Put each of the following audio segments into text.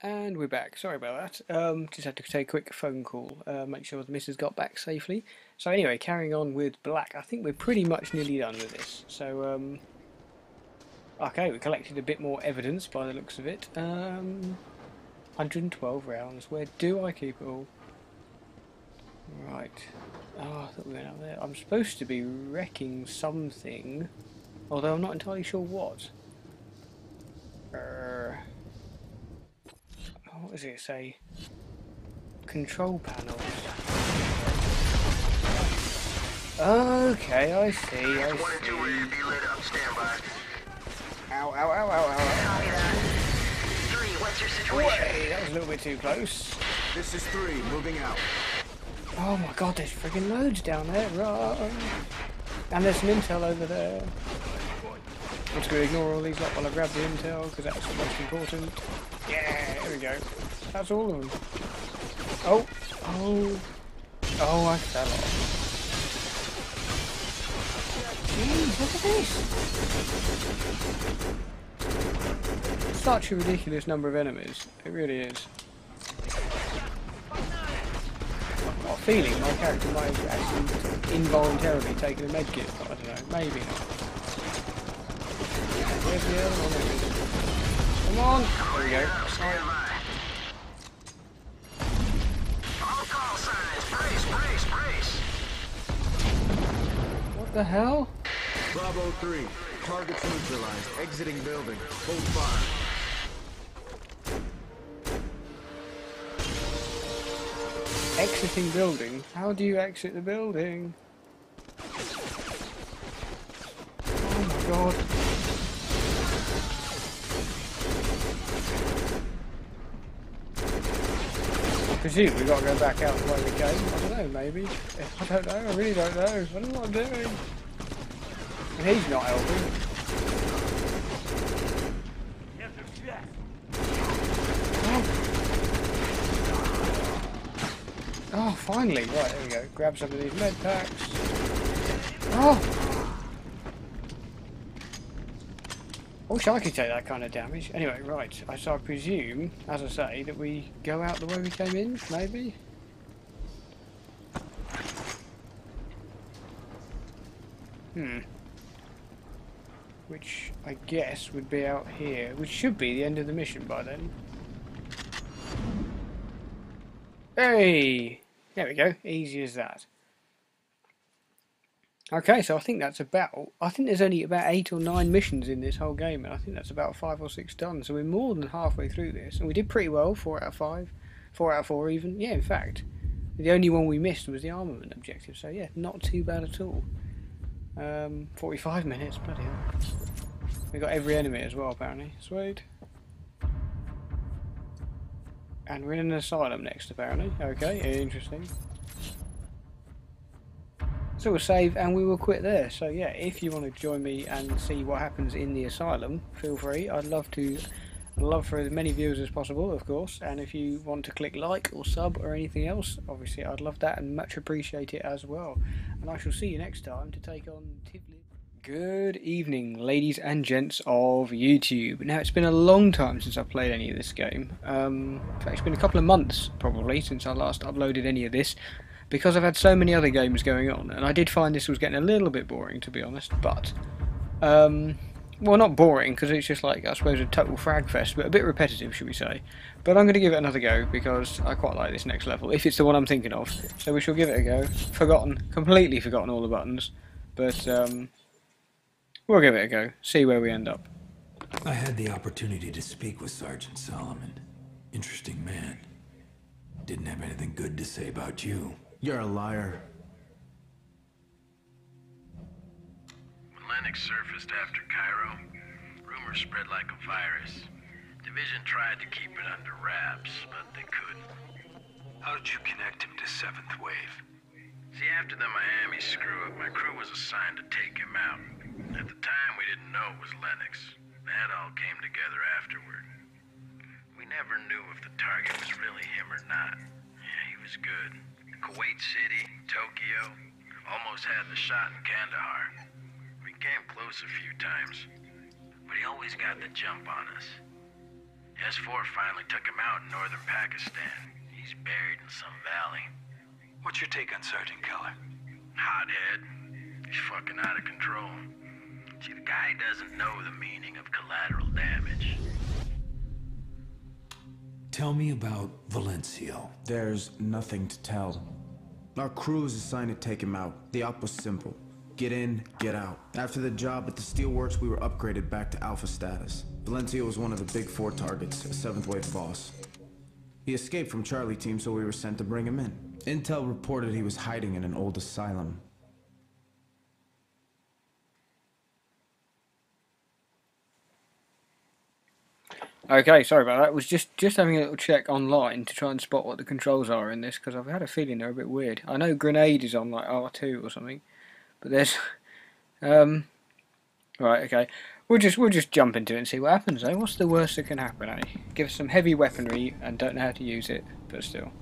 And we're back. Sorry about that. Um, just had to take a quick phone call, uh, make sure the missus got back safely. So anyway, carrying on with black. I think we're pretty much nearly done with this. So, um, okay, we collected a bit more evidence by the looks of it. Um, 112 rounds. Where do I keep it all? Right. Oh, I thought we went up there. I'm supposed to be wrecking something, although I'm not entirely sure what. Uh, what does it say? Control panels. Okay, I see, I see. Ow, ow, ow, ow, ow. Copy that. Three, what's your situation? Way, that was a little bit too close. This is three, moving out. Oh my god, there's friggin' loads down there, right? And there's some intel over there. I'm just going to ignore all these lot while I grab the intel, because that's the most important. Yeah, there we go. That's all of them. Oh, oh, oh, I fell off. Jeez, look at this! Such a ridiculous number of enemies. It really is. I've got a feeling my character might have actually involuntarily taken a medkit, but I don't know, maybe not. Where's the other one? There it is. Come on! There we go. Stand by. All call signs. Brace, brace, brace. What the hell? Bravo 3, targets neutralized, exiting building. Hold fire. Exiting building? How do you exit the building? Oh my god. Presume we got to go back out the way we came. I don't know, maybe. I don't know, I really don't know. I don't know what I'm doing. And he's not helping. Oh, oh, finally. Right, there we go. Grab some of these med packs. Oh! I wish I could take that kind of damage. Anyway, right. I- So I presume, as I say, that we go out the way we came in, maybe? Hmm. Which I guess would be out here, which should be the end of the mission by then. Hey! There we go. Easy as that. Okay, so I think that's about. I think there's only about eight or nine missions in this whole game, and I think that's about five or six done. So we're more than halfway through this, and we did pretty well. Four out of five, four out of four even. Yeah, in fact, the only one we missed was the armament objective. So yeah, not too bad at all. Um, 45 minutes, bloody hell. We got every enemy as well, apparently. Sweet. And we're in an asylum next, apparently. Okay, interesting. So we'll save and we will quit there. So yeah, if you want to join me and see what happens in the asylum, feel free. I'd love to love for as many viewers as possible, of course. And if you want to click like or sub or anything else, obviously I'd love that and much appreciate it as well. And I shall see you next time to take on Tivoli. Good evening, ladies and gents of YouTube. Now, it's been a long time since I've played any of this game. Um, in fact, it's been a couple of months, probably, since I last uploaded any of this, because I've had so many other games going on, and I did find this was getting a little bit boring, to be honest, but... Um, well, not boring, because it's just like, I suppose, a total frag fest, but a bit repetitive, should we say. But I'm going to give it another go, because I quite like this next level, if it's the one I'm thinking of. So we shall give it a go. Forgotten, completely forgotten all the buttons, but... Um, We'll give it a go, see where we end up. I had the opportunity to speak with Sergeant Solomon. Interesting man. Didn't have anything good to say about you. You're a liar. When Lennox surfaced after Cairo, rumors spread like a virus. Division tried to keep it under wraps, but they couldn't. How did you connect him to Seventh Wave? See, after the Miami screw up, my crew was assigned to take him out. At the time, we didn't know it was Lennox. That all came together afterward. We never knew if the target was really him or not. Yeah, he was good. Kuwait City, Tokyo, almost had the shot in Kandahar. We came close a few times, but he always got the jump on us. S4 finally took him out in northern Pakistan. He's buried in some valley. What's your take on Sergeant Keller? Hothead. He's fucking out of control. See, the guy doesn't know the meaning of collateral damage. Tell me about Valencio. There's nothing to tell. Our crew was assigned to take him out. The op was simple. Get in, get out. After the job at the steelworks, we were upgraded back to alpha status. Valencio was one of the big four targets, a seventh wave boss. He escaped from Charlie team, so we were sent to bring him in. Intel reported he was hiding in an old asylum. Okay, sorry about that. I was just just having a little check online to try and spot what the controls are in this because I've had a feeling they're a bit weird. I know grenade is on like R2 or something, but there's um right. Okay, we'll just we'll just jump into it and see what happens. Eh? What's the worst that can happen? Eh? Give us some heavy weaponry and don't know how to use it, but still,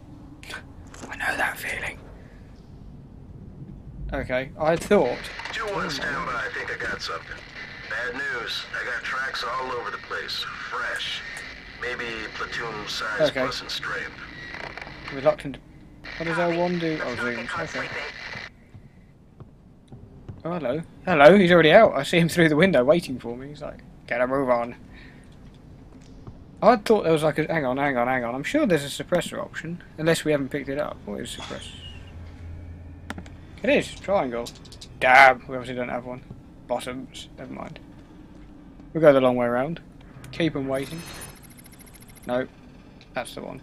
I know that feeling. Okay, I thought. 2-1 standby, I think I got something. Bad news. I got tracks all over the place. Fresh. Maybe platoon size Okay. plus in strength. Reluctant. What does L1 do? Oh, zooms. Okay. Oh, hello. Hello, he's already out. I see him through the window waiting for me. He's like, get a move on. I thought there was like a. Hang on, hang on, hang on. I'm sure there's a suppressor option. Unless we haven't picked it up. What is suppressor? It is. Triangle. Damn, we obviously don't have one. Bottoms. Never mind. We'll go the long way around. Keep them waiting. No, that's the one.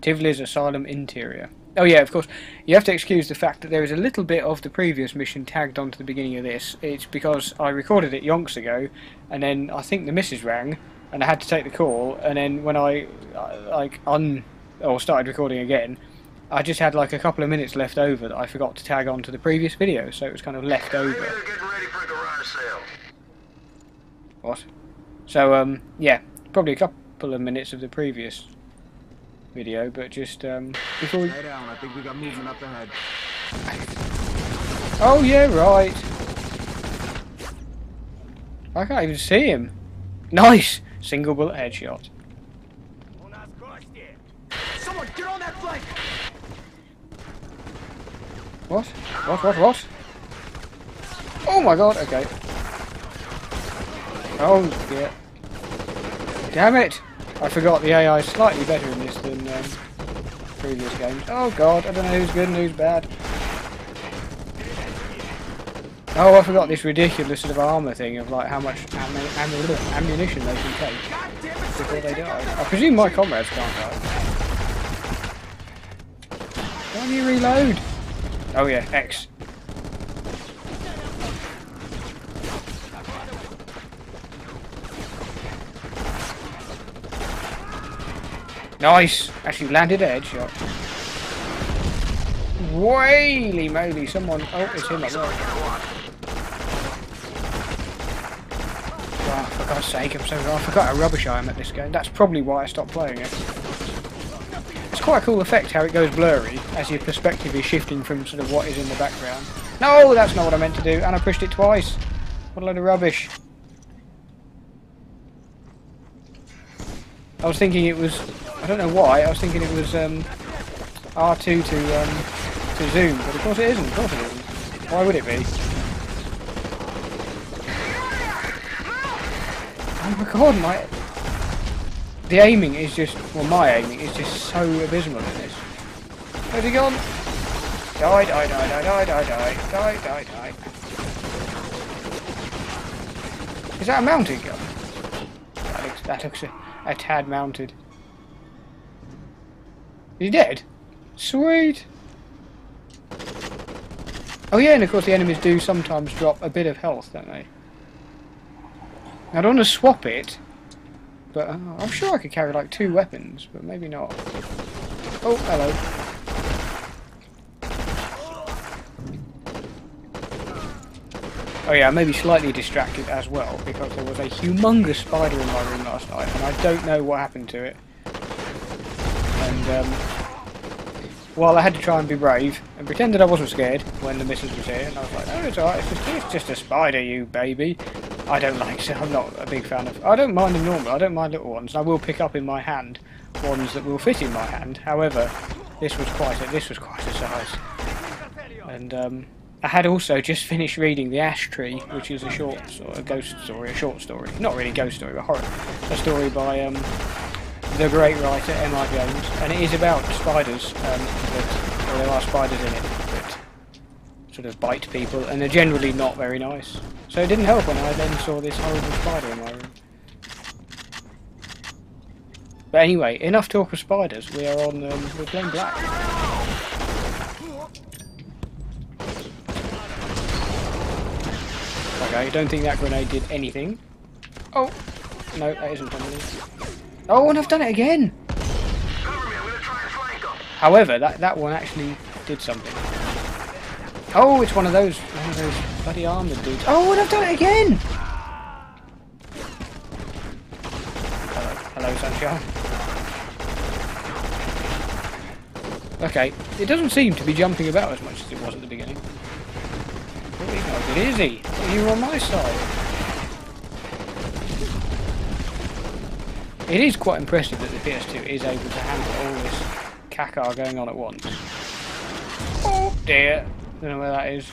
Tivliz Asylum Interior. Oh yeah, of course. You have to excuse the fact that there is a little bit of the previous mission tagged onto the beginning of this. It's because I recorded it yonks ago, and then I think the missus rang, and I had to take the call, and then when I like un or started recording again, I just had like a couple of minutes left over that I forgot to tag onto the previous video, so it was kind of left over. They're getting ready for a garage sale. What? So um yeah, probably a couple of minutes of the previous video, but just um before we Head down, I think we got movement up ahead. Oh yeah, right. I can't even see him. Nice! Single bullet headshot. Someone get on that flank! What? What, what, what? Oh my god, okay. Oh yeah. Damn it! I forgot the AI is slightly better in this than um, previous games. Oh god, I don't know who's good and who's bad. Oh, I forgot this ridiculous sort of armour thing of like how much ammu- ammu- ammunition they can take before they die. I presume my comrades can't die. Why do you reload? Oh yeah, X. Nice! Actually landed a headshot. Whaley moly, someone... Oh, it's him at work. Oh, for God's sake, I'm so... I forgot how rubbish I am at this game. That's probably why I stopped playing it. It's quite a cool effect how it goes blurry as your perspective is shifting from sort of what is in the background. No, that's not what I meant to do, and I pushed it twice. What a load of rubbish. I was thinking it was... I don't know why, I was thinking it was um, R2 to, um, to zoom, but of course it isn't, of course it isn't. Why would it be? Oh my god, my... The aiming is just... Well, my aiming is just so abysmal in this. Where's he gone? Die, die, die, die, die, die, die, die, die, die. Is that a mounted gun? That looks, that looks a, a tad mounted. Is he dead? Sweet! Oh yeah, and of course the enemies do sometimes drop a bit of health, don't they? I don't want to swap it, but uh, I'm sure I could carry like two weapons, but maybe not. Oh, hello. Oh yeah, I may be slightly distracted as well because there was a humongous spider in my room last night and I don't know what happened to it. Um, while I had to try and be brave and pretend that I wasn't scared when the missus was here, and I was like, oh, it's alright, it's just, it's just a spider, you baby. I don't like. So I'm not a big fan of. I don't mind them normal. I don't mind little ones. I will pick up in my hand ones that will fit in my hand. However, this was quite a this was quite a size. And um, I had also just finished reading The Ash Tree, which is a short sort of ghost story, a short story, not really a ghost story, but horror, a story by um, the great writer M.R. James, and it is about spiders. Um, that, well, there are spiders in it that sort of bite people, and they're generally not very nice. So it didn't help when I then saw this horrible spider in my room. But anyway, enough talk of spiders. We are on. Um, we're playing black. Okay, I don't think that grenade did anything. Oh, no, that isn't somebody. Oh, and I've done it again. However, that that one actually did something. Oh, it's one of those one of those bloody armored dudes. Oh, and I've done it again. Hello, hello, sunshine. Okay, it doesn't seem to be jumping about as much as it was at the beginning. He's not good, is he? You're on my side. It is quite impressive that the PS2 is able to handle all this caca going on at once. Oh dear. Don't know where that is.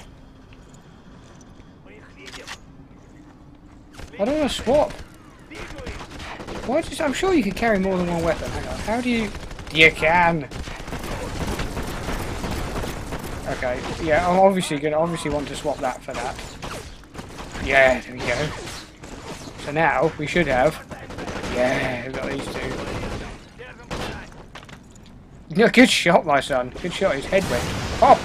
I don't want to swap. Why I'm sure you can carry more than one weapon. Hang on. How do you... You can. Okay. Yeah, I'm obviously gonna obviously want to swap that for that. Yeah, there we go. So now we should have. Yeah, got these two. Yeah, good shot, my son. Good shot. His head went pop.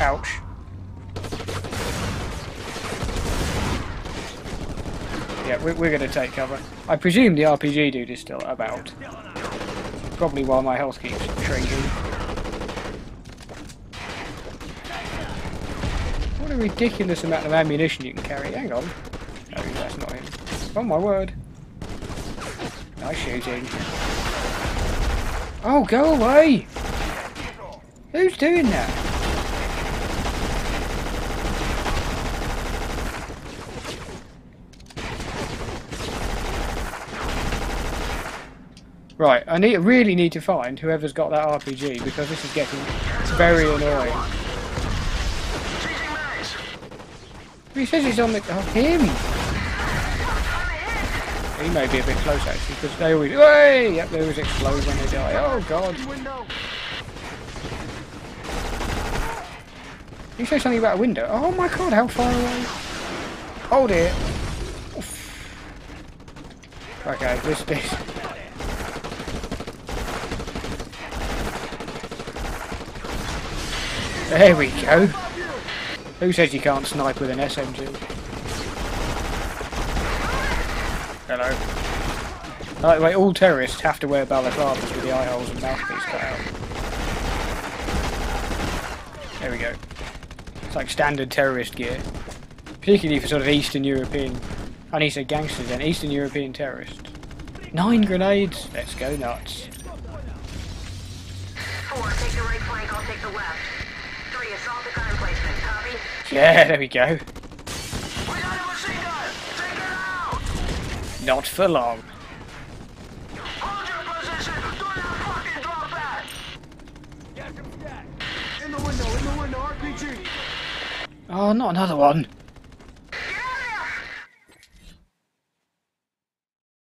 Ouch. Yeah, we're, we're going to take cover. I presume the RPG dude is still about. Probably while my health keeps shrinking. What a ridiculous amount of ammunition you can carry. Hang on. No, that's not him. Oh my word. Nice shooting. Oh, go away! Who's doing that? Right, I need really need to find whoever's got that RPG because this is getting very annoying. He says he's on the. Oh, him! He may be a bit close actually because they always. Hey! Yep, they always explode when they die. Oh god! You say something about a window? Oh my god, how far away? Hold it. Okay, this this. There we go. Who says you can't snipe with an SMG? Hello. By the way, all terrorists have to wear balaclavas with the eye holes and mouthpiece cut out. There we go. It's like standard terrorist gear. Particularly for sort of Eastern European, I need to say gangsters then, Eastern European terrorists. Nine grenades! Let's go nuts. Four, take the right flank, I'll take the left. Three, assault the gun placement. Copy? Yeah, there we go. The for long. Oh, not another one.